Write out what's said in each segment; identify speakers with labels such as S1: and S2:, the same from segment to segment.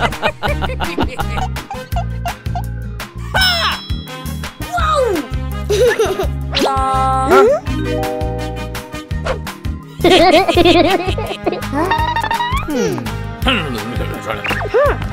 S1: Go!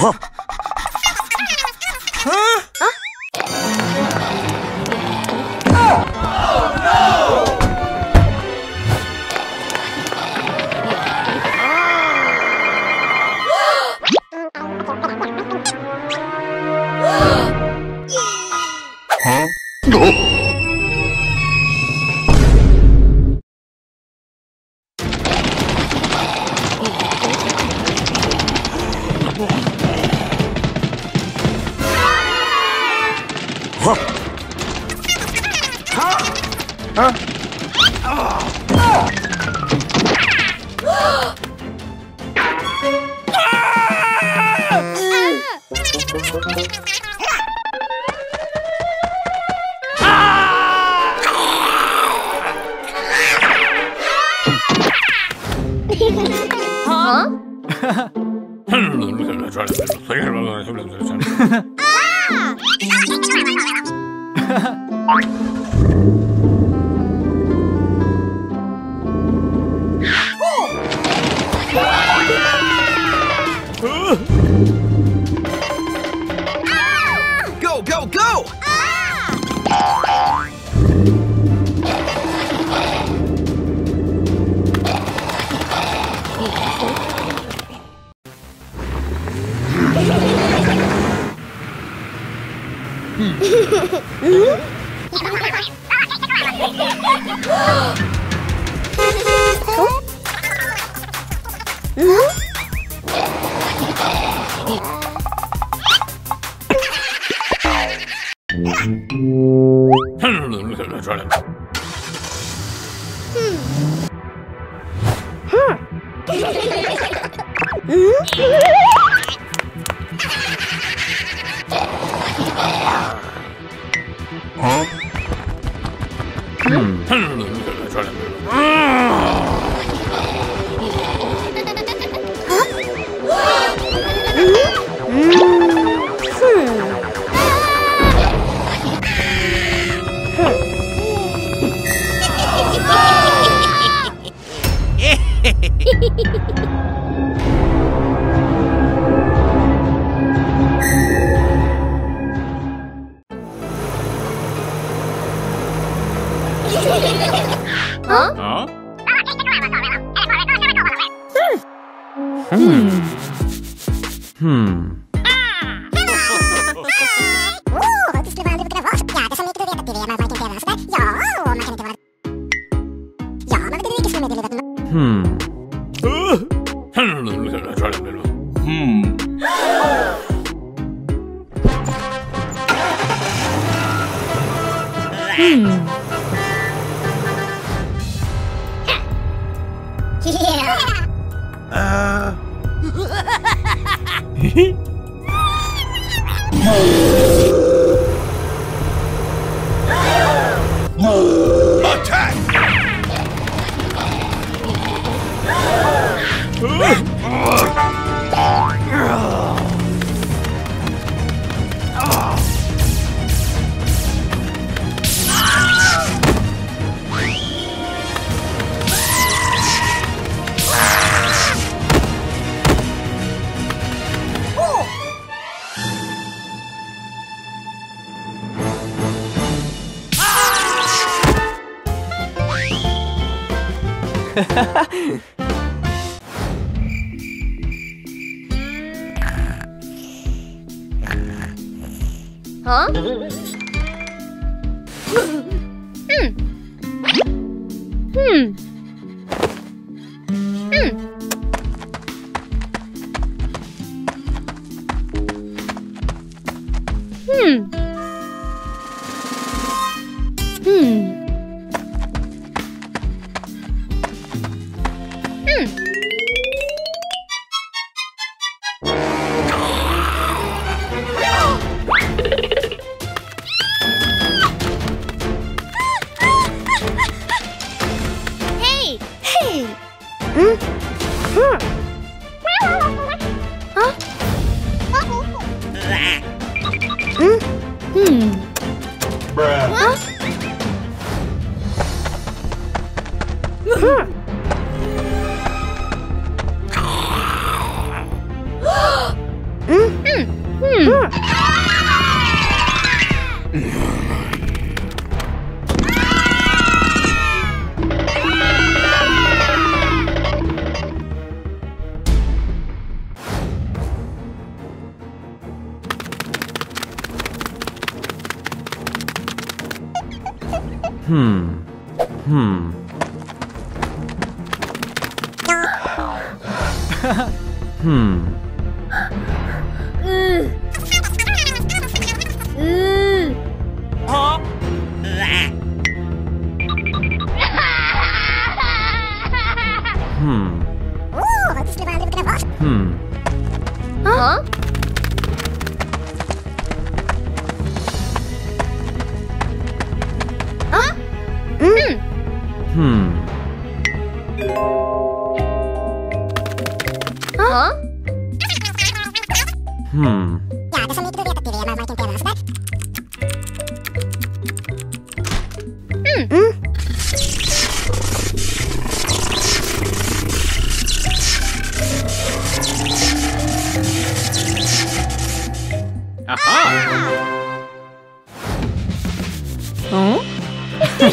S1: 什 Huh?
S2: Hmm. Hmm.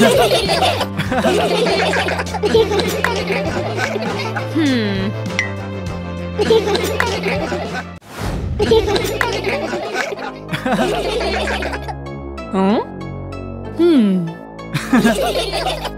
S1: Huh?
S2: Hmm.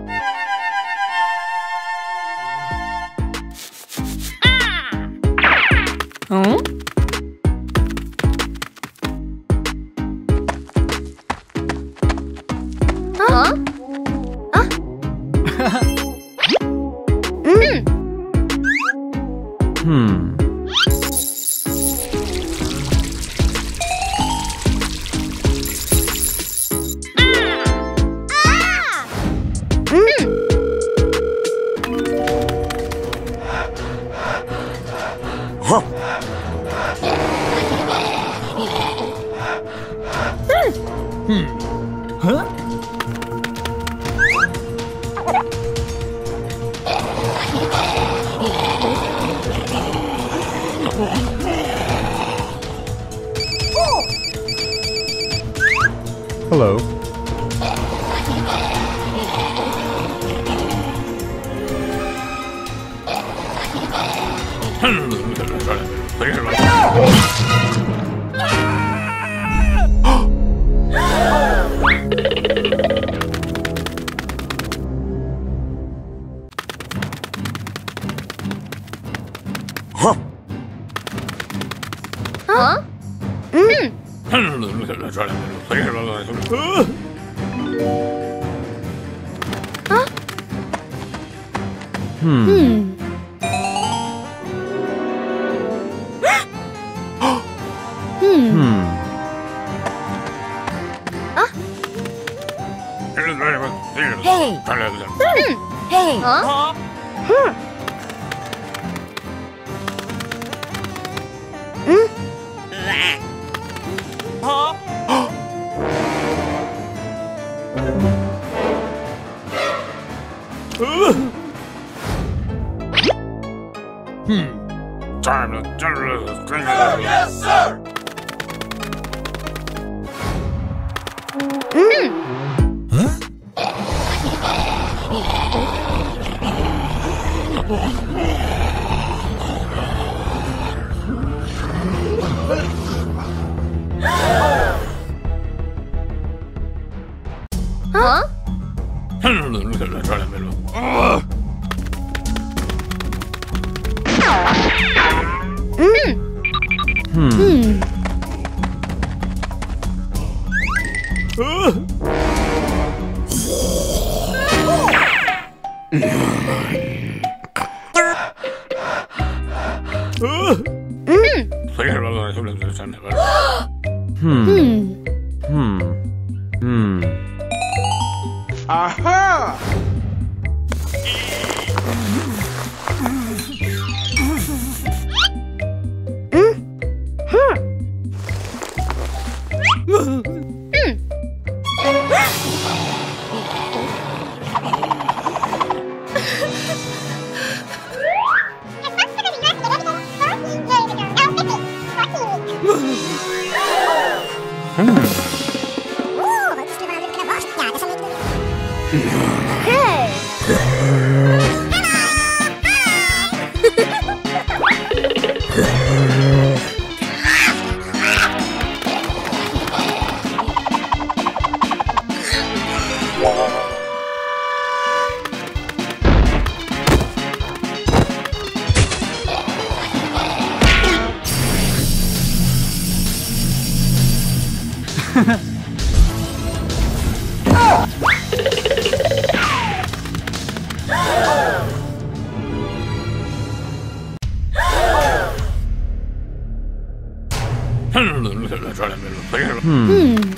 S2: Hmm.
S1: hmm.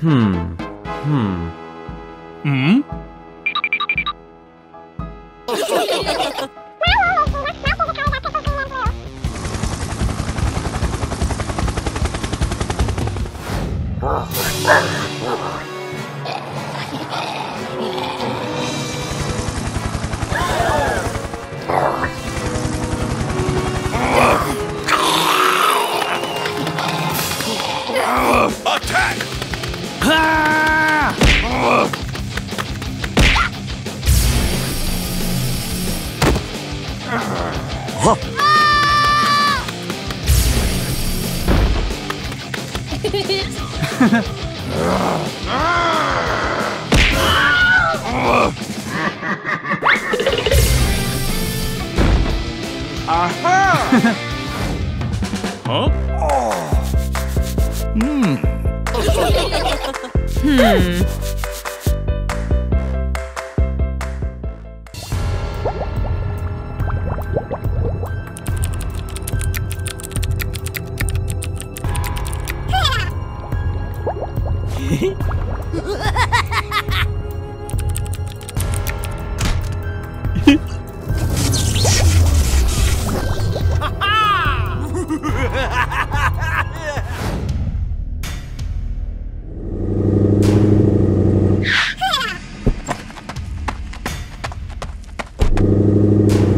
S1: Hmm.
S2: you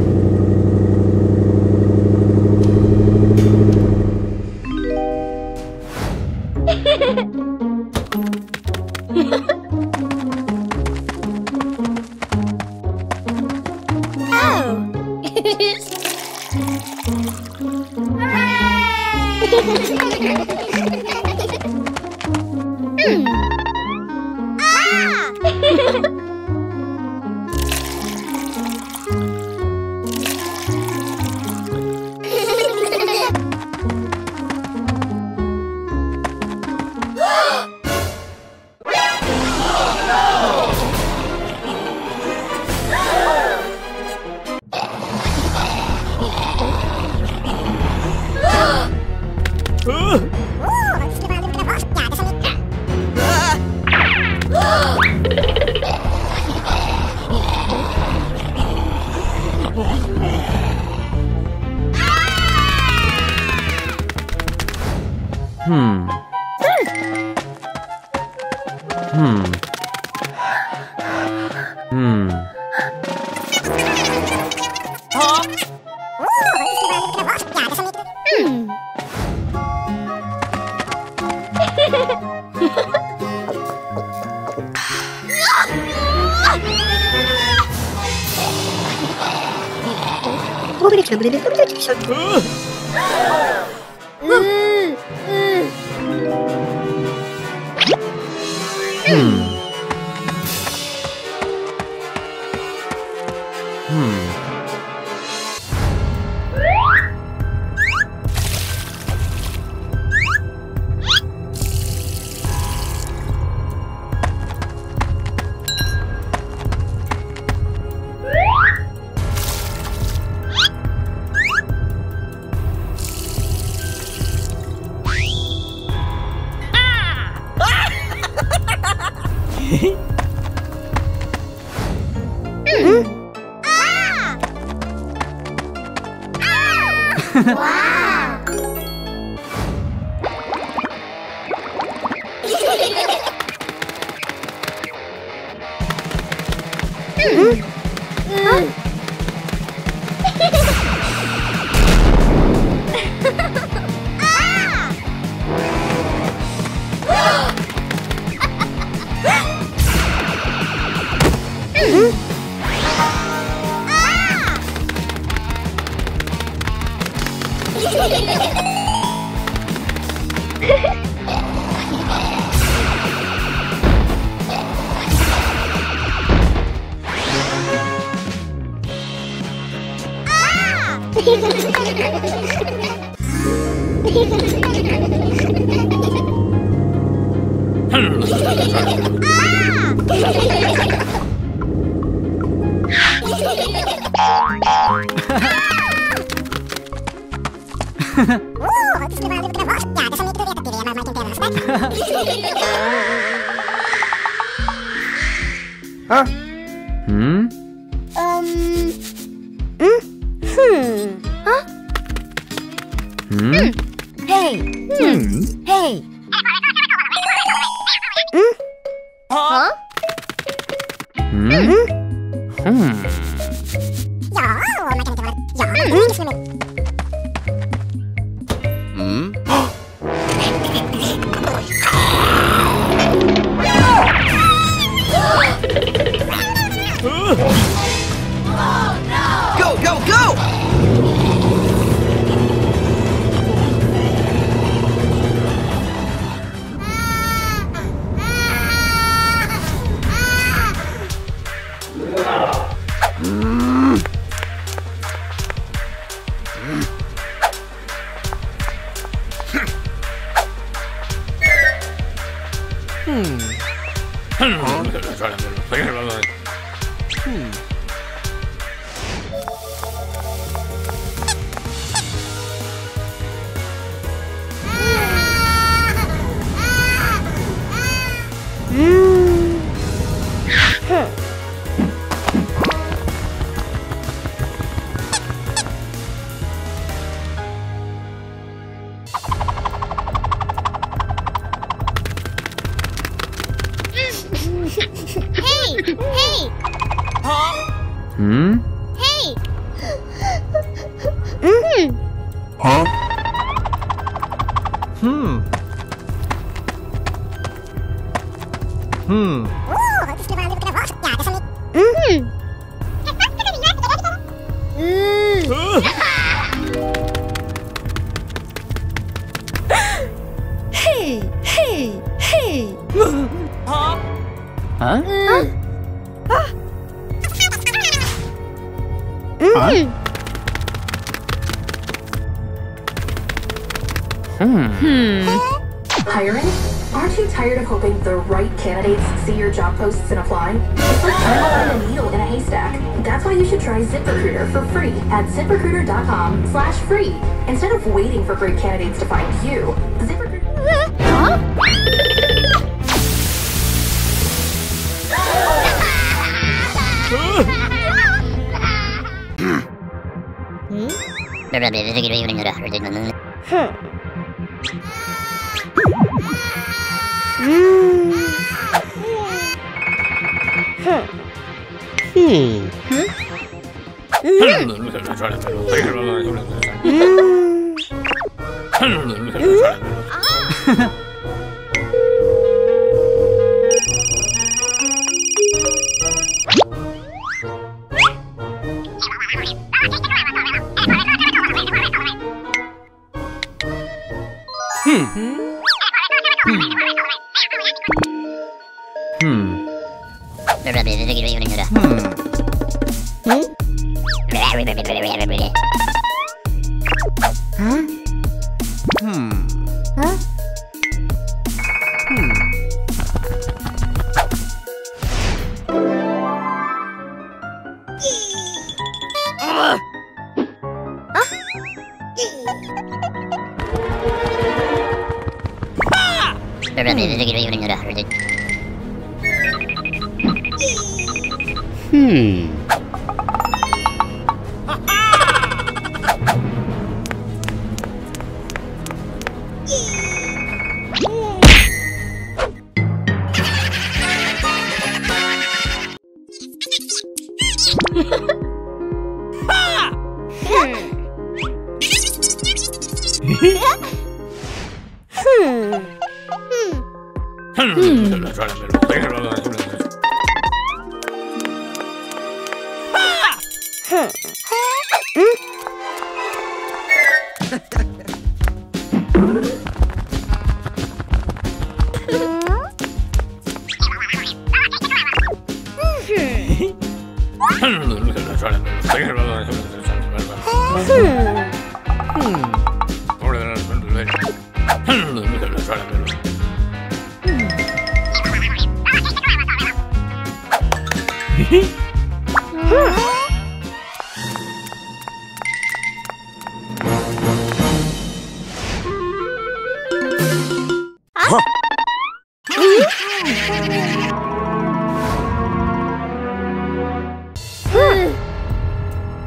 S1: 呵
S3: 呵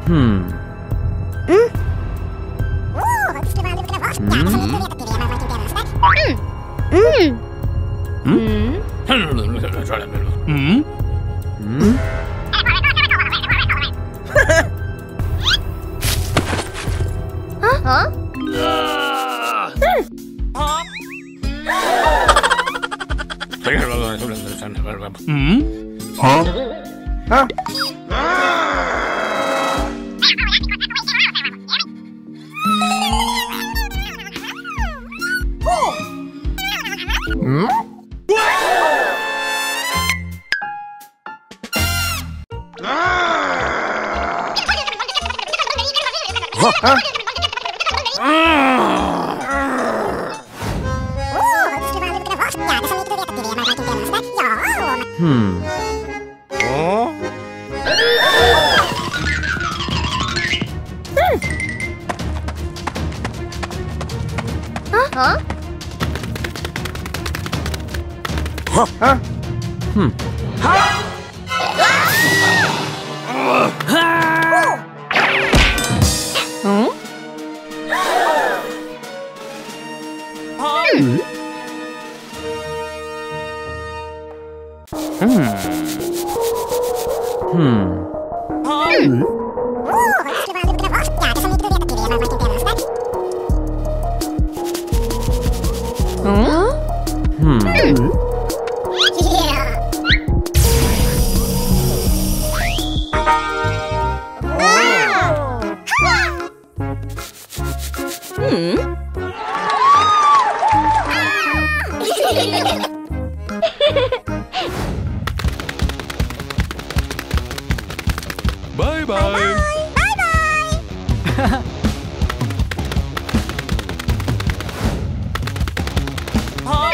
S3: Hmm.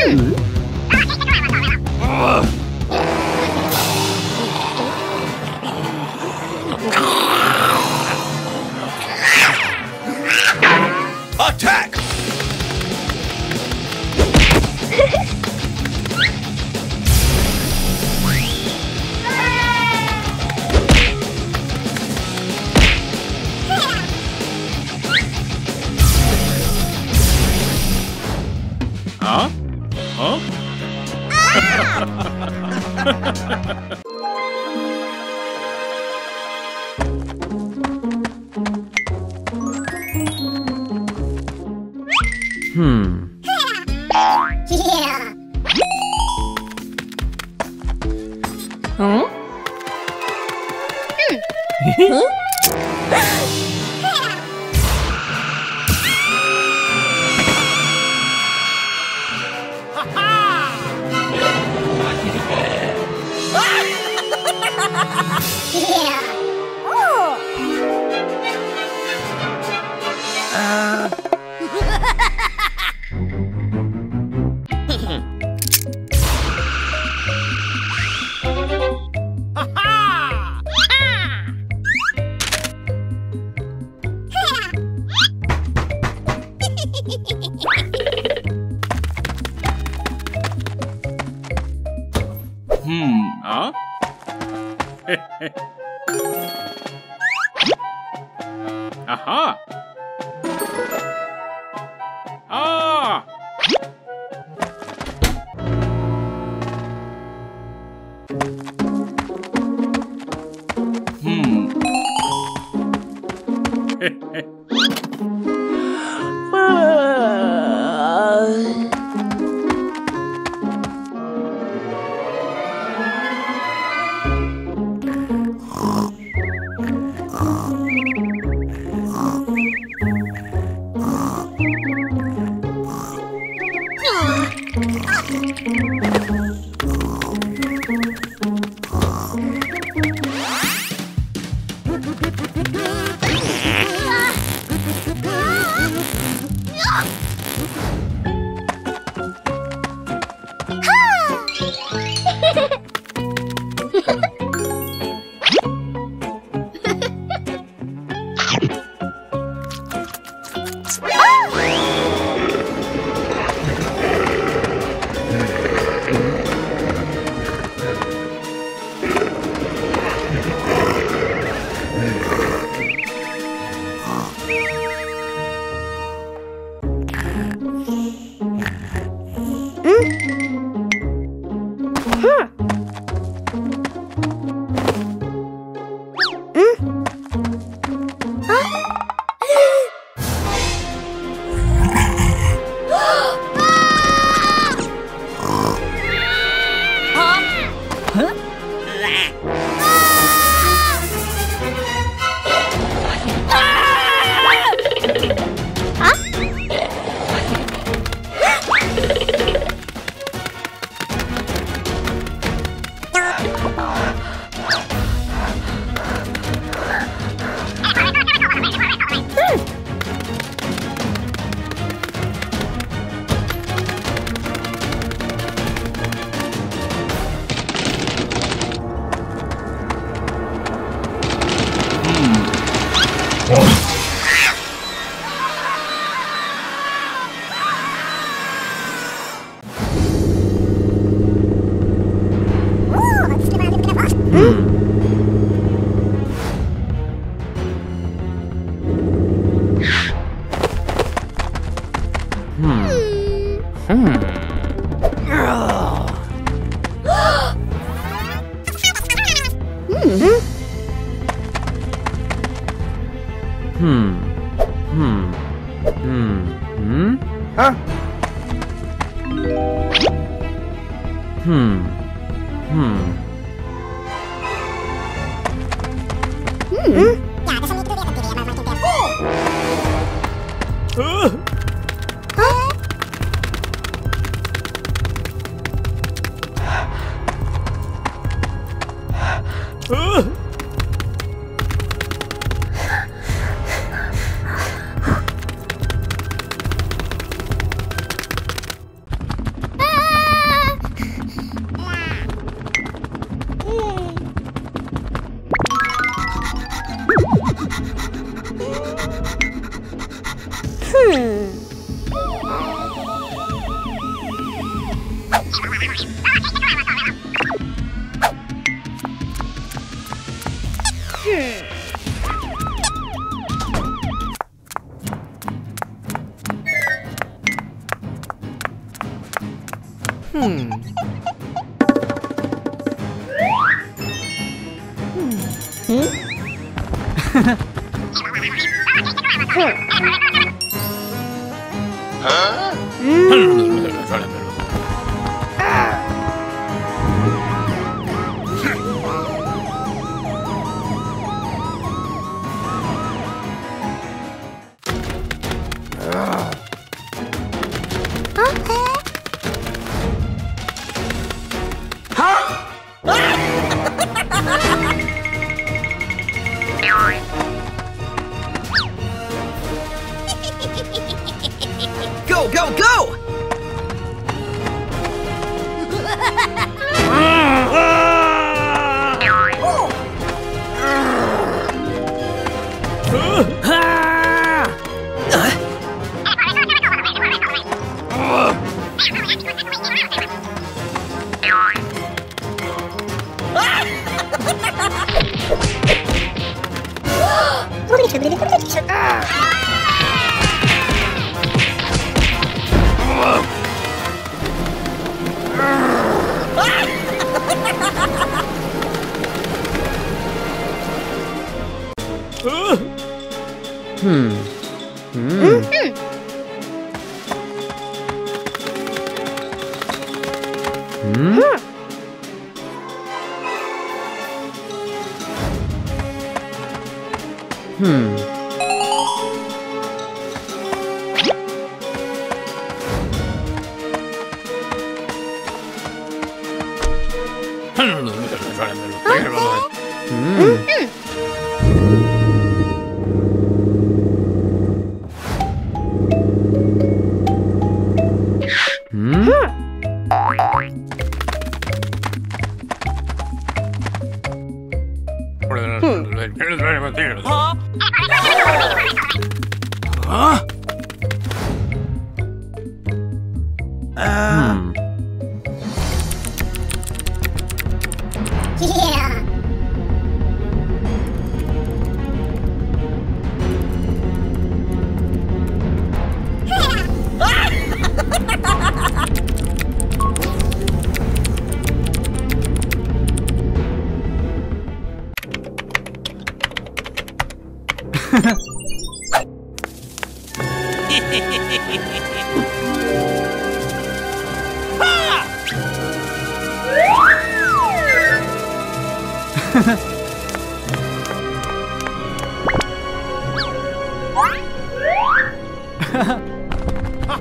S4: Hum. Ah!
S2: Hmm.
S1: Ja,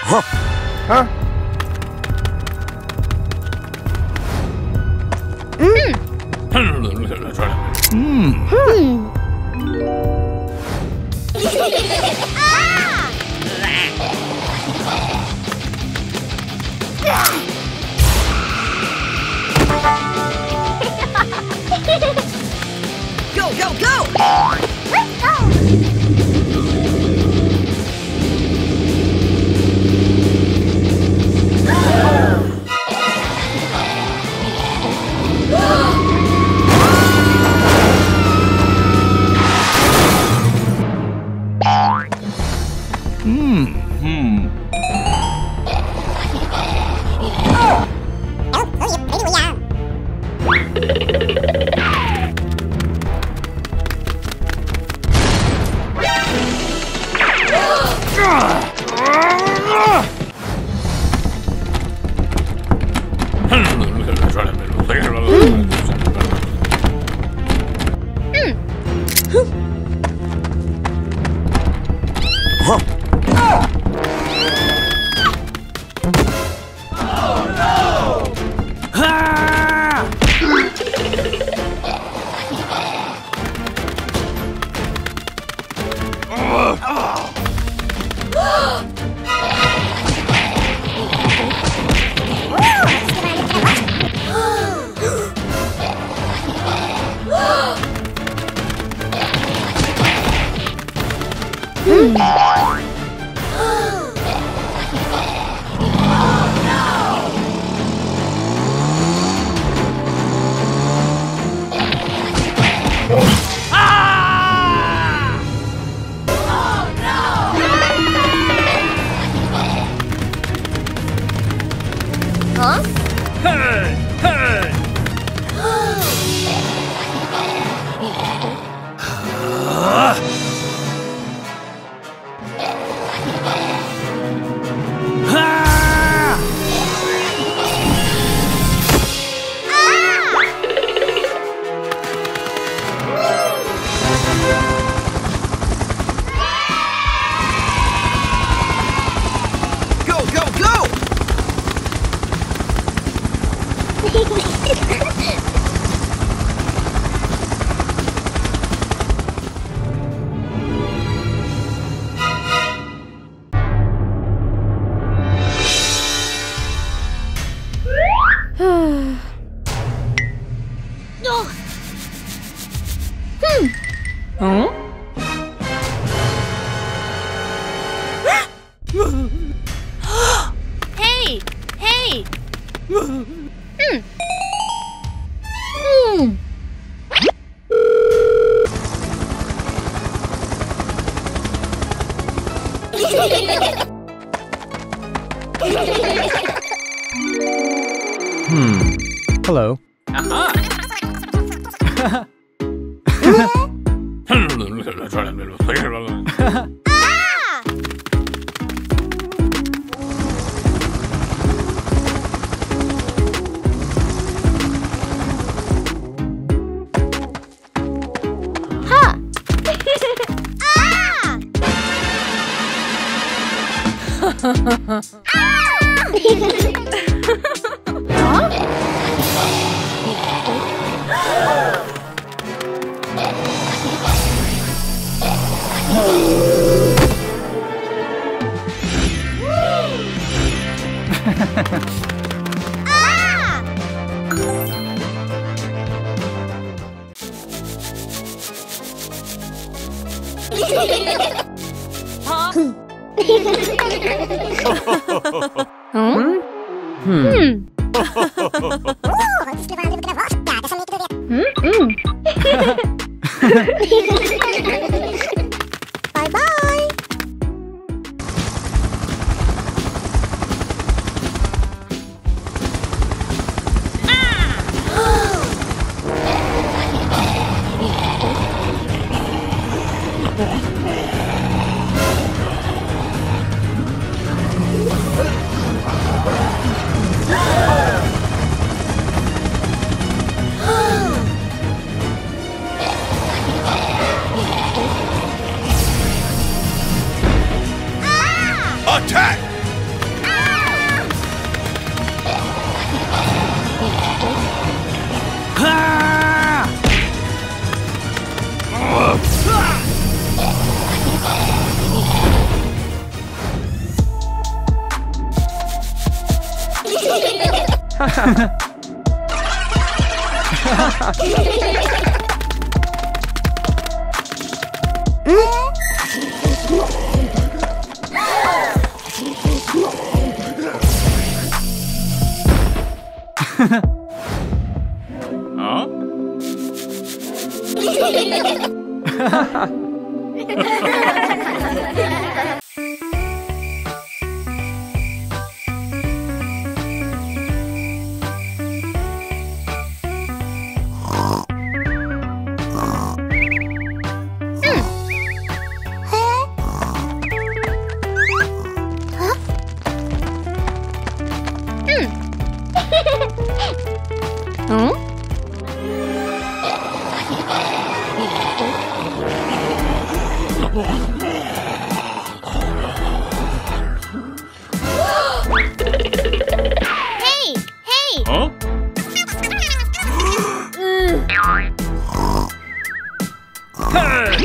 S1: Huh?
S4: Huh?
S2: Hmm.
S4: go, go, go! かはあ。
S5: huh?
S1: hmm?
S2: Hmm. Hmm.
S5: Hmm.
S1: Huh?
S5: Hmm.
S4: Go,